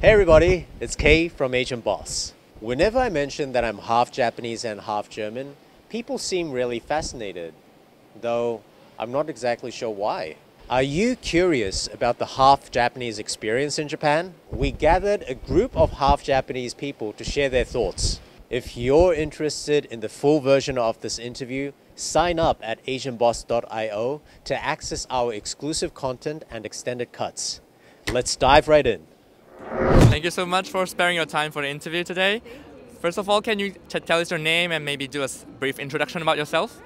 Hey everybody, it's Kay from Asian Boss. Whenever I mention that I'm half Japanese and half German, people seem really fascinated, though I'm not exactly sure why. Are you curious about the half Japanese experience in Japan? We gathered a group of half Japanese people to share their thoughts. If you're interested in the full version of this interview, sign up at asianboss.io to access our exclusive content and extended cuts. Let's dive right in. Thank you so much for sparing your time for the interview today. First of all, can you t- tell us your name and maybe do a brief introduction about yourself?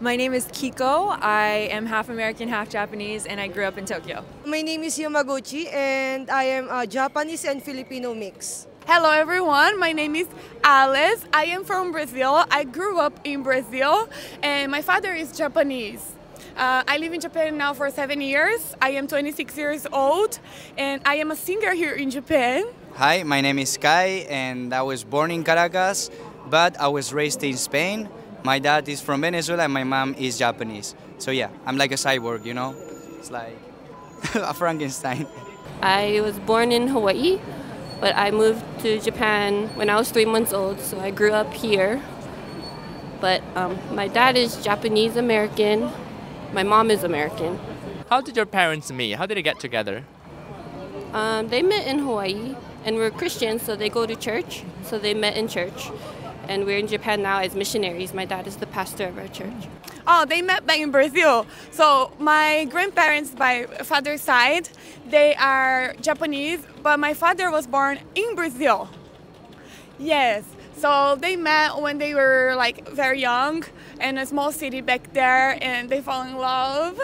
My name is Kiko. I am half American, half Japanese, and I grew up in Tokyo. My name is Yamaguchi and I am a Japanese and Filipino mix. Hello everyone, my name is Alice. I am from Brazil. I grew up in Brazil and my father is Japanese. Uh, I live in Japan now for seven years. I am 26 years old and I am a singer here in Japan. Hi, my name is Kai, and I was born in Caracas, but I was raised in Spain. My dad is from Venezuela, and my mom is Japanese. So yeah, I'm like a cyborg, you know. It's like a Frankenstein. I was born in Hawaii, but I moved to Japan when I was three months old, so I grew up here. But um, my dad is Japanese American, my mom is American. How did your parents meet? How did they get together? Um, they met in Hawaii, and we're Christians, so they go to church, so they met in church. And we're in Japan now as missionaries. My dad is the pastor of our church. Oh, they met back in Brazil. So my grandparents by father's side, they are Japanese, but my father was born in Brazil. Yes. So they met when they were like very young in a small city back there and they fall in love.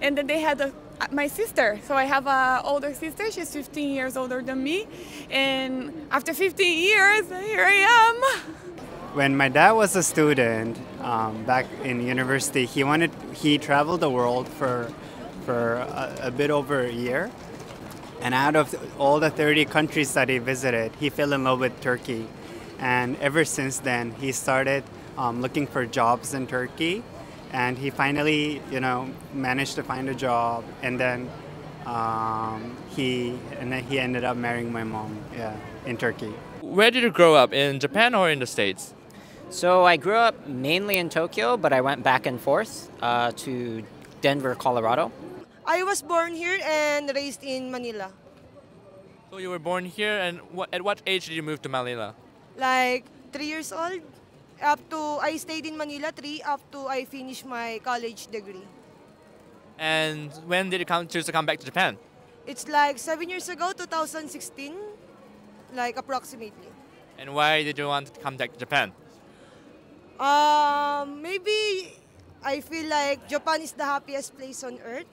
And then they had a, my sister. So I have a older sister. She's 15 years older than me. And after 15 years, here I am. When my dad was a student um, back in university, he wanted he traveled the world for for a, a bit over a year. And out of all the 30 countries that he visited, he fell in love with Turkey. And ever since then, he started um, looking for jobs in Turkey. And he finally, you know, managed to find a job. And then um, he and then he ended up marrying my mom, yeah, in Turkey. Where did you grow up? In Japan or in the States? So I grew up mainly in Tokyo, but I went back and forth uh, to Denver, Colorado. I was born here and raised in Manila. So you were born here, and wh- at what age did you move to Manila? Like three years old. Up to I stayed in Manila three up to I finished my college degree. And when did you come, choose to come back to Japan? It's like seven years ago, 2016, like approximately. And why did you want to come back to Japan? Um, maybe I feel like Japan is the happiest place on earth.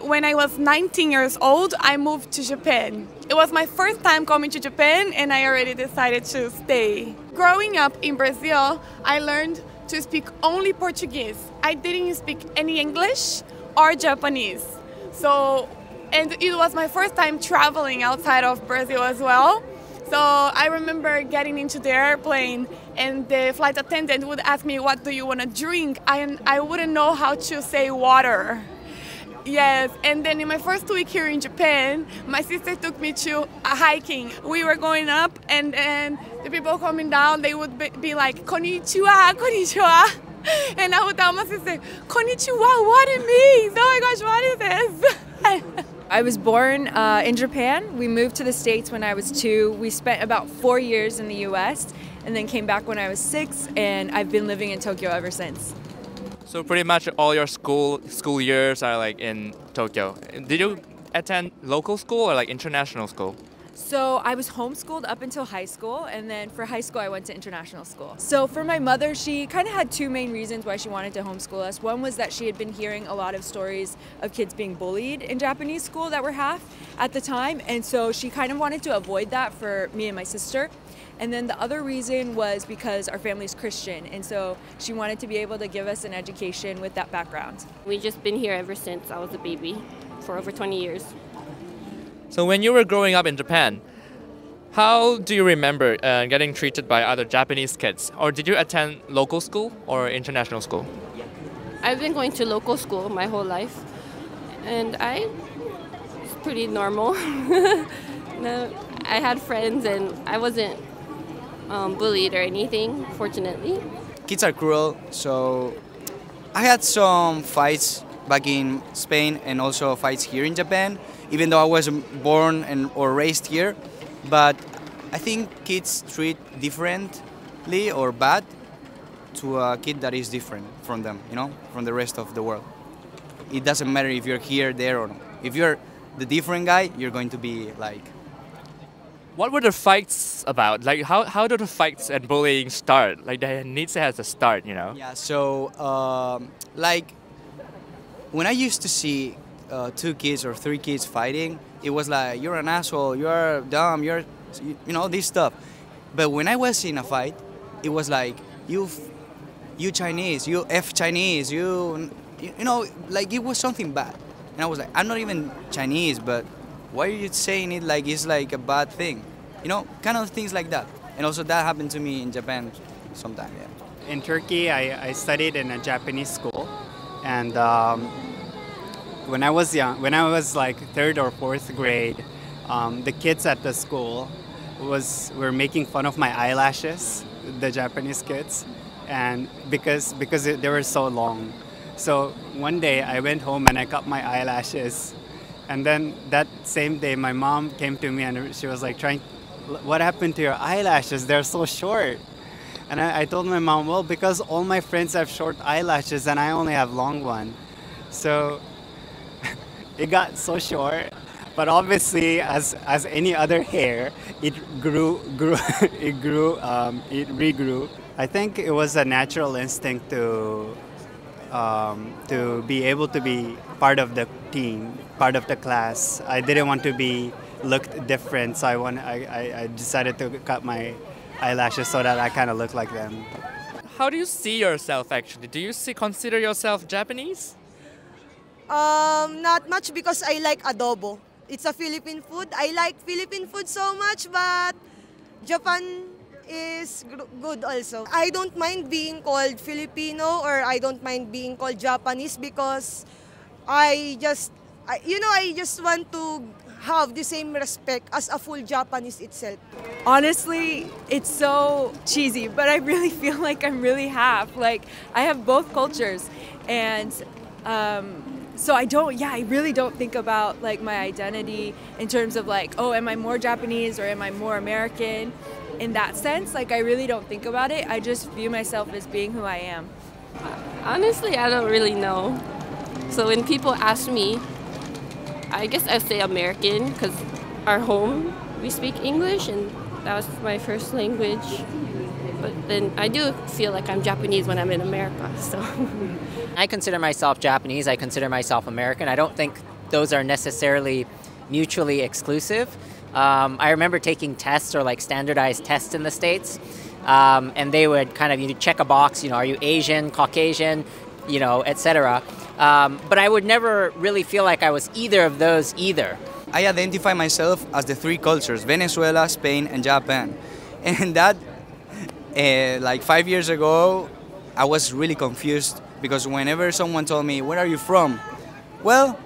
When I was 19 years old, I moved to Japan. It was my first time coming to Japan and I already decided to stay. Growing up in Brazil, I learned to speak only Portuguese. I didn't speak any English or Japanese. So, and it was my first time traveling outside of Brazil as well. So I remember getting into the airplane and the flight attendant would ask me, What do you want to drink? I, I wouldn't know how to say water. Yes, and then in my first week here in Japan, my sister took me to a hiking. We were going up, and then the people coming down, they would be, like, Konnichiwa, Konnichiwa. And I would tell my sister, Konnichiwa, what it means? Oh my gosh, what is this? I was born uh, in Japan. We moved to the States when I was two. We spent about four years in the US and then came back when I was six, and I've been living in Tokyo ever since. So pretty much all your school school years are like in Tokyo. Did you attend local school or like international school? So I was homeschooled up until high school, and then for high school, I went to international school. So for my mother, she kind of had two main reasons why she wanted to homeschool us. One was that she had been hearing a lot of stories of kids being bullied in Japanese school that were half at the time, and so she kind of wanted to avoid that for me and my sister. And then the other reason was because our family's Christian, and so she wanted to be able to give us an education with that background. We've just been here ever since I was a baby for over 20 years. So when you were growing up in Japan, how do you remember uh, getting treated by other Japanese kids? Or did you attend local school or international school? I've been going to local school my whole life, and I it's pretty normal. no, I had friends and I wasn't um, bullied or anything, fortunately. Kids are cruel, so I had some fights back in Spain and also fights here in Japan, even though I wasn't born and or raised here. But I think kids treat differently or bad to a kid that is different from them, you know, from the rest of the world. It doesn't matter if you're here, there, or not. If you're the different guy, you're going to be like. What were the fights about? Like, how, how do the fights and bullying start? Like, there needs to have a start, you know? Yeah, so, um, like, when I used to see uh, two kids or three kids fighting, it was like, you're an asshole, you're dumb, you're, you know, this stuff. But when I was in a fight, it was like, you, you Chinese, you F Chinese, you, you know, like it was something bad. And I was like, I'm not even Chinese, but why are you saying it like it's like a bad thing? You know, kind of things like that. And also that happened to me in Japan sometime, yeah. In Turkey, I, I studied in a Japanese school, and um, when I was young, when I was like third or fourth grade, um, the kids at the school was were making fun of my eyelashes, the Japanese kids, and because because they were so long. So one day I went home and I cut my eyelashes, and then that same day my mom came to me and she was like trying, what happened to your eyelashes? They're so short. And I, I told my mom, well, because all my friends have short eyelashes and I only have long one. So it got so short. But obviously, as, as any other hair, it grew, grew, it grew, um, it regrew. I think it was a natural instinct to, um, to be able to be part of the team, part of the class. I didn't want to be looked different, so I, want, I, I, decided to cut my eyelashes so that I kind of look like them. How do you see yourself actually? Do you see, consider yourself Japanese? Um, not much because I like adobo. It's a Philippine food. I like Philippine food so much, but Japan is good also. I don't mind being called Filipino or I don't mind being called Japanese because I just, I, you know, I just want to have the same respect as a full Japanese itself. Honestly, it's so cheesy, but I really feel like I'm really half. Like, I have both cultures. And um, so I don't, yeah, I really don't think about like my identity in terms of like, oh, am I more Japanese or am I more American? In that sense, like, I really don't think about it. I just view myself as being who I am. Honestly, I don't really know. So when people ask me, I guess I say American because our home we speak English and that was my first language. But then I do feel like I'm Japanese when I'm in America. So I consider myself Japanese. I consider myself American. I don't think those are necessarily mutually exclusive. Um, I remember taking tests or like standardized tests in the states, um, and they would kind of you check a box. You know, are you Asian, Caucasian, you know, etc. Um, but I would never really feel like I was either of those either. I identify myself as the three cultures Venezuela, Spain, and Japan. And that, uh, like five years ago, I was really confused because whenever someone told me, Where are you from? Well,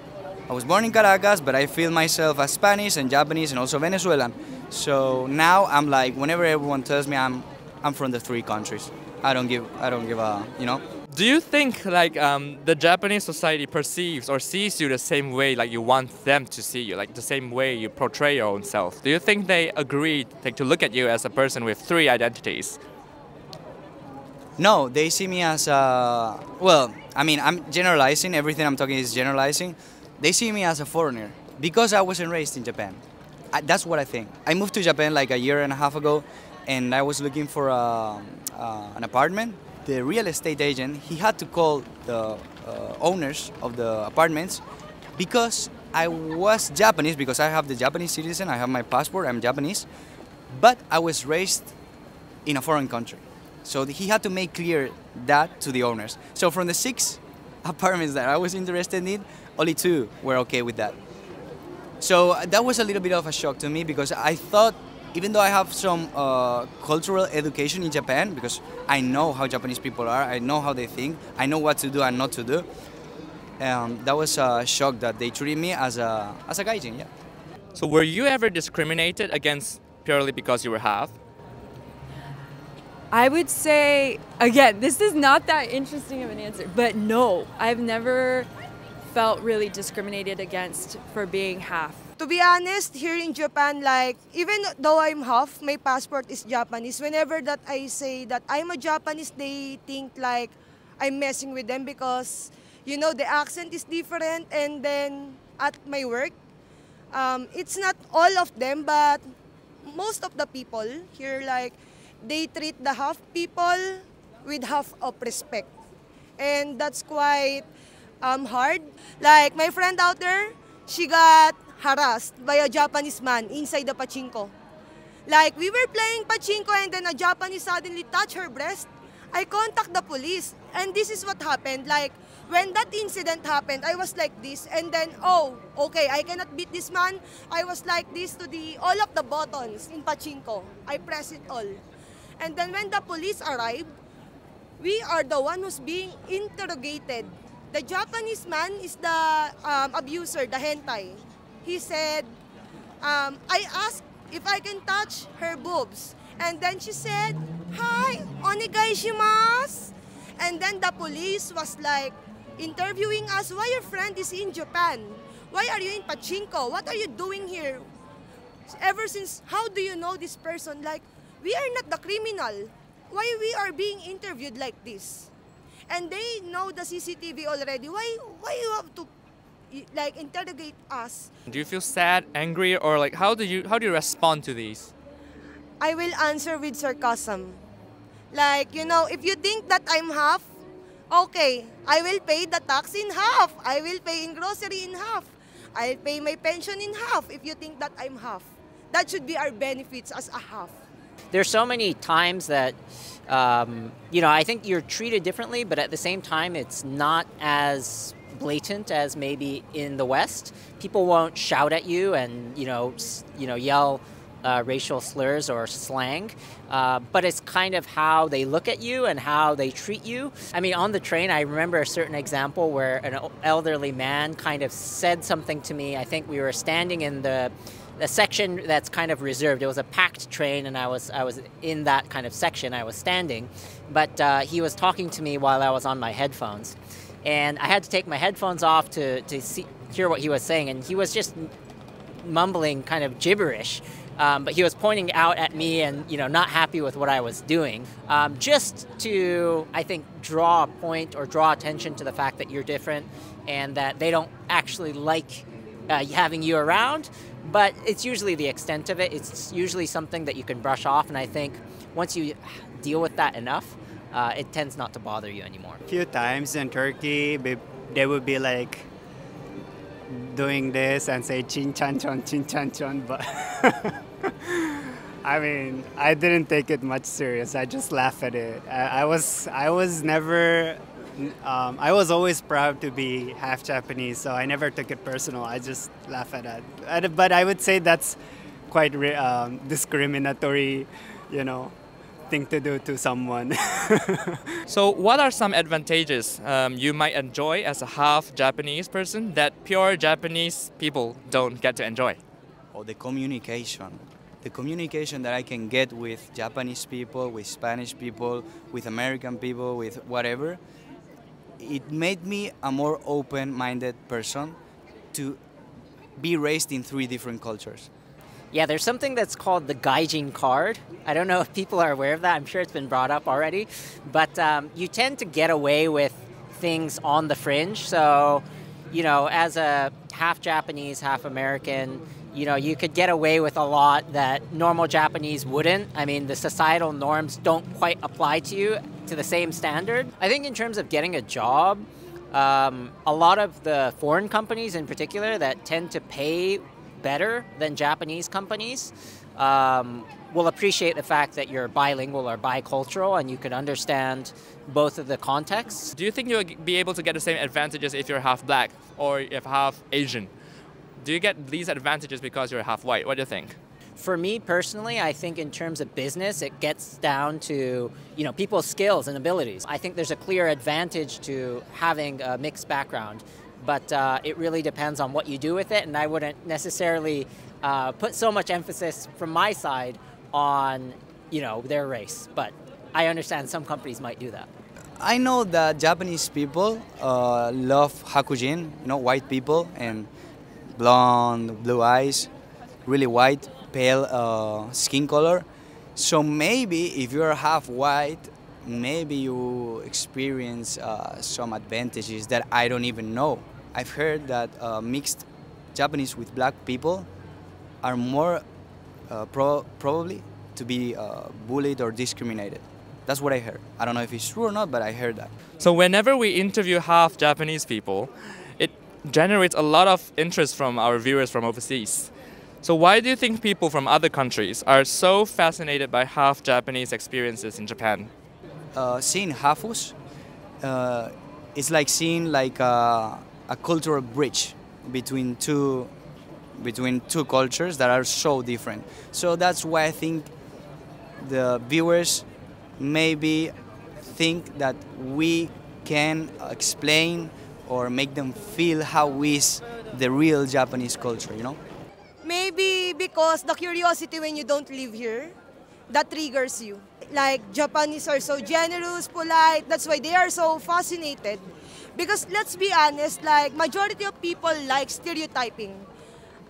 I was born in Caracas, but I feel myself as Spanish and Japanese and also Venezuelan. So now I'm like, whenever everyone tells me I'm, I'm from the three countries, I don't give, I don't give a, you know. Do you think like um, the Japanese society perceives or sees you the same way like you want them to see you, like the same way you portray your own self? Do you think they agree like, to look at you as a person with three identities? No, they see me as a well. I mean, I'm generalizing. Everything I'm talking is generalizing. They see me as a foreigner because I wasn't raised in Japan. I, that's what I think. I moved to Japan like a year and a half ago, and I was looking for a, uh, an apartment. The real estate agent he had to call the uh, owners of the apartments because I was Japanese because I have the Japanese citizen. I have my passport. I'm Japanese, but I was raised in a foreign country. So he had to make clear that to the owners. So from the six apartments that I was interested in, only two were okay with that. So uh, that was a little bit of a shock to me because I thought, even though I have some uh, cultural education in Japan, because I know how Japanese people are, I know how they think, I know what to do and not to do. Um, that was a shock that they treated me as a as a gaijin. Yeah. So were you ever discriminated against purely because you were half? I would say, again, this is not that interesting of an answer, but no, I've never felt really discriminated against for being half. To be honest, here in Japan, like, even though I'm half, my passport is Japanese. Whenever that I say that I'm a Japanese, they think like I'm messing with them because, you know, the accent is different. And then at my work, um, it's not all of them, but most of the people here, like, they treat the half people with half of respect. And that's quite um, hard. Like my friend out there, she got harassed by a Japanese man inside the pachinko. Like we were playing pachinko and then a Japanese suddenly touched her breast. I contact the police and this is what happened. Like when that incident happened, I was like this and then oh, okay, I cannot beat this man. I was like this to the all of the buttons in pachinko. I press it all. And then when the police arrived, we are the one who's being interrogated. The Japanese man is the um, abuser, the hentai. He said, um, I asked if I can touch her boobs. And then she said, Hi, onegaishimasu. And then the police was like interviewing us, why your friend is in Japan? Why are you in Pachinko? What are you doing here? Ever since, how do you know this person? Like, we are not the criminal. Why we are being interviewed like this? And they know the CCTV already. Why why you have to like interrogate us? Do you feel sad, angry, or like how do you how do you respond to these? I will answer with sarcasm. Like, you know, if you think that I'm half, okay, I will pay the tax in half. I will pay in grocery in half. I'll pay my pension in half if you think that I'm half. That should be our benefits as a half there's so many times that um, you know I think you're treated differently, but at the same time, it's not as blatant as maybe in the West. People won't shout at you and you know you know yell. Uh, racial slurs or slang, uh, but it's kind of how they look at you and how they treat you. I mean, on the train, I remember a certain example where an elderly man kind of said something to me. I think we were standing in the a section that's kind of reserved. It was a packed train, and I was I was in that kind of section. I was standing, but uh, he was talking to me while I was on my headphones, and I had to take my headphones off to to see, hear what he was saying, and he was just mumbling kind of gibberish. Um, but he was pointing out at me and you know not happy with what I was doing, um, just to I think draw a point or draw attention to the fact that you're different and that they don't actually like uh, having you around but it's usually the extent of it. It's usually something that you can brush off, and I think once you deal with that enough, uh, it tends not to bother you anymore. A few times in Turkey, they would be like doing this and say chin chan chon, chin chan chon, but I mean, I didn't take it much serious. I just laugh at it. I, I was I was never um, I was always proud to be half Japanese, so I never took it personal. I just laugh at it. But I would say that's quite um, discriminatory, you know, thing to do to someone. so, what are some advantages um, you might enjoy as a half Japanese person that pure Japanese people don't get to enjoy? Oh, the communication. The communication that I can get with Japanese people, with Spanish people, with American people, with whatever it made me a more open-minded person to be raised in three different cultures. Yeah, there's something that's called the Gaijin card. I don't know if people are aware of that. I'm sure it's been brought up already. But um, you tend to get away with things on the fringe. So, you know, as a half Japanese, half American, you know, you could get away with a lot that normal Japanese wouldn't. I mean, the societal norms don't quite apply to you to the same standard. I think in terms of getting a job, um, a lot of the foreign companies in particular that tend to pay better than Japanese companies um, will appreciate the fact that you're bilingual or bicultural and you can understand both of the contexts. Do you think you'll be able to get the same advantages if you're half black or if half Asian? Do you get these advantages because you're half white? What do you think? For me personally, I think in terms of business, it gets down to you know people's skills and abilities. I think there's a clear advantage to having a mixed background, but uh, it really depends on what you do with it. And I wouldn't necessarily uh, put so much emphasis from my side on, you know, their race. But I understand some companies might do that. I know that Japanese people uh, love Hakujin, you know, white people and blonde, blue eyes, really white, pale uh, skin color. So maybe if you're half white, maybe you experience uh, some advantages that I don't even know. I've heard that uh, mixed Japanese with black people are more uh, pro probably to be uh, bullied or discriminated. That's what I heard. I don't know if it's true or not, but I heard that. So whenever we interview half Japanese people, generates a lot of interest from our viewers from overseas. So why do you think people from other countries are so fascinated by half Japanese experiences in Japan? Uh, seeing hafus, uh, it's like seeing like a, a cultural bridge between two between two cultures that are so different. So that's why I think the viewers maybe think that we can explain or make them feel how is the real Japanese culture, you know? Maybe because the curiosity when you don't live here, that triggers you. Like Japanese are so generous, polite, that's why they are so fascinated. Because let's be honest, like majority of people like stereotyping.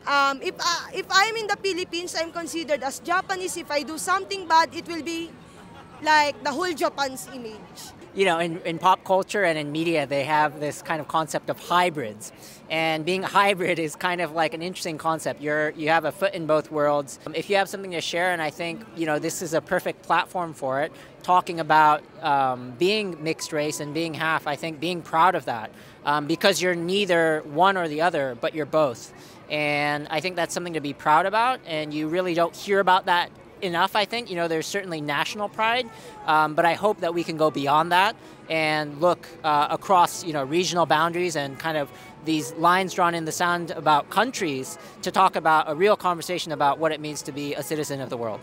Um, if, uh, if I'm in the Philippines, I'm considered as Japanese. If I do something bad, it will be like the whole Japan's image. You know, in, in pop culture and in media, they have this kind of concept of hybrids. And being a hybrid is kind of like an interesting concept. You're, you have a foot in both worlds. If you have something to share, and I think, you know, this is a perfect platform for it, talking about um, being mixed race and being half, I think being proud of that. Um, because you're neither one or the other, but you're both. And I think that's something to be proud about, and you really don't hear about that enough, I think. You know, there's certainly national pride, um, but I hope that we can go beyond that and look uh, across, you know, regional boundaries and kind of these lines drawn in the sand about countries to talk about a real conversation about what it means to be a citizen of the world.